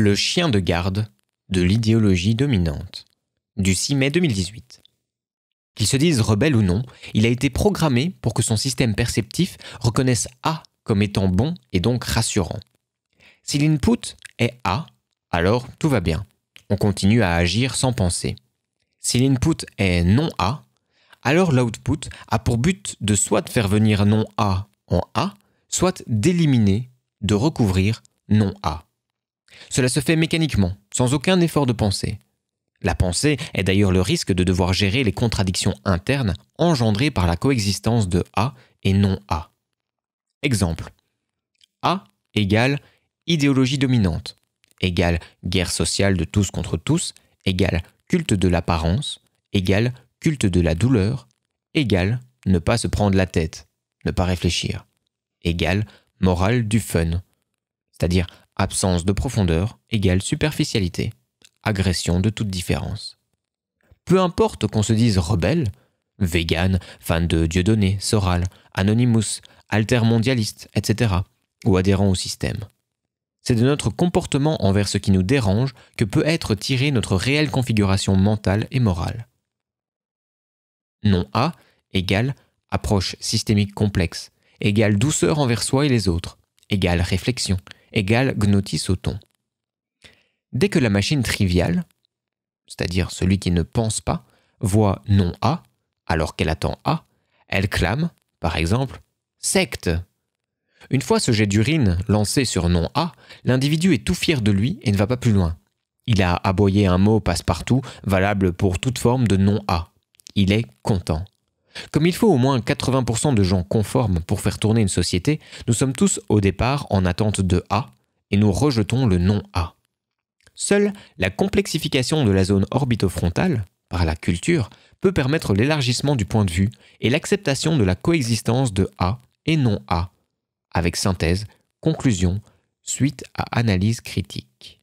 Le chien de garde de l'idéologie dominante du 6 mai 2018. Qu'il se dise rebelle ou non, il a été programmé pour que son système perceptif reconnaisse A comme étant bon et donc rassurant. Si l'input est A, alors tout va bien. On continue à agir sans penser. Si l'input est non A, alors l'output a pour but de soit faire venir non A en A, soit d'éliminer, de recouvrir non A. Cela se fait mécaniquement, sans aucun effort de pensée. La pensée est d'ailleurs le risque de devoir gérer les contradictions internes engendrées par la coexistence de A et non A. Exemple. A égale idéologie dominante, égale guerre sociale de tous contre tous, égale culte de l'apparence, égale culte de la douleur, égale ne pas se prendre la tête, ne pas réfléchir, égale morale du fun, c'est-à-dire absence de profondeur égale superficialité, agression de toute différence. Peu importe qu'on se dise rebelle, vegan, fan de Dieudonné, Soral, Anonymous, altermondialiste, etc., ou adhérent au système. C'est de notre comportement envers ce qui nous dérange que peut être tirée notre réelle configuration mentale et morale. Non A égale approche systémique complexe, égale douceur envers soi et les autres, égale réflexion, égale gnotis au. Dès que la machine triviale, c'est-à-dire celui qui ne pense pas, voit non A, alors qu'elle attend A, elle clame, par exemple, secte. Une fois ce jet d'urine lancé sur non A, l'individu est tout fier de lui et ne va pas plus loin. Il a aboyé un mot passe-partout valable pour toute forme de non A. Il est content. Comme il faut au moins 80% de gens conformes pour faire tourner une société, nous sommes tous au départ en attente de A et nous rejetons le non A. Seule la complexification de la zone orbitofrontale, par la culture, peut permettre l'élargissement du point de vue et l'acceptation de la coexistence de A et non A, avec synthèse, conclusion, suite à analyse critique.